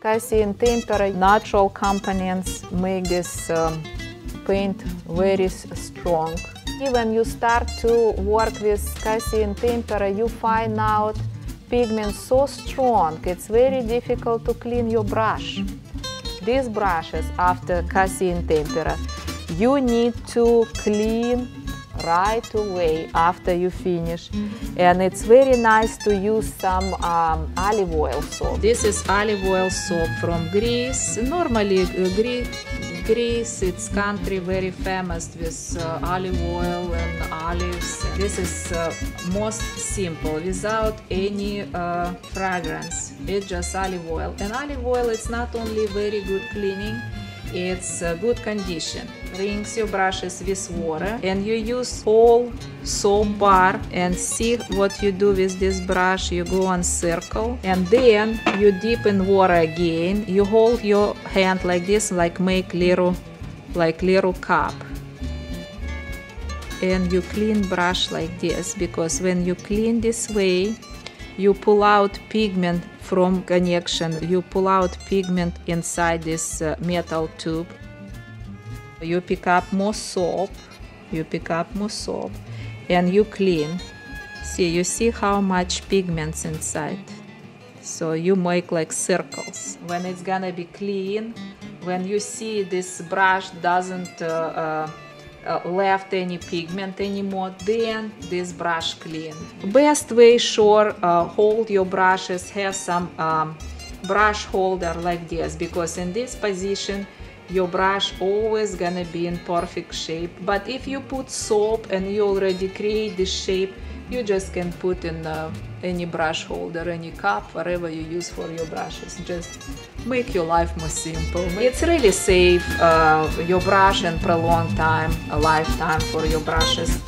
Casein tempera natural components make this um, paint very strong. When you start to work with casein tempera, you find out pigment so strong it's very difficult to clean your brush. These brushes after casein tempera, you need to clean right away after you finish and it's very nice to use some um, olive oil soap This is olive oil soap from Greece. Normally, uh, Gre- Greece, it's country very famous with uh, olive oil and olives. This is uh, most simple, without any uh, fragrance. It's just olive oil. And olive oil, it's not only very good cleaning, it's good condition. Rinse your brushes with water and you use whole soap bar and see what you do with this brush. You go on circle and then you dip in water again. You hold your hand like this, like make little, like little cup. And you clean brush like this because when you clean this way, you pull out pigment from connection. You pull out pigment inside this uh, metal tube. You pick up more soap. You pick up more soap and you clean. See, you see how much pigments inside. So you make like circles. When it's gonna be clean, when you see this brush doesn't uh, uh, left any pigment anymore, then this brush clean. Best way, sure, uh, hold your brushes, have some um, brush holder like this, because in this position, your brush always gonna be in perfect shape. But if you put soap and you already create this shape, you just can put in uh, any brush holder, any cup, whatever you use for your brushes. Just make your life more simple. It's really safe uh, your brush and prolong time, a lifetime for your brushes.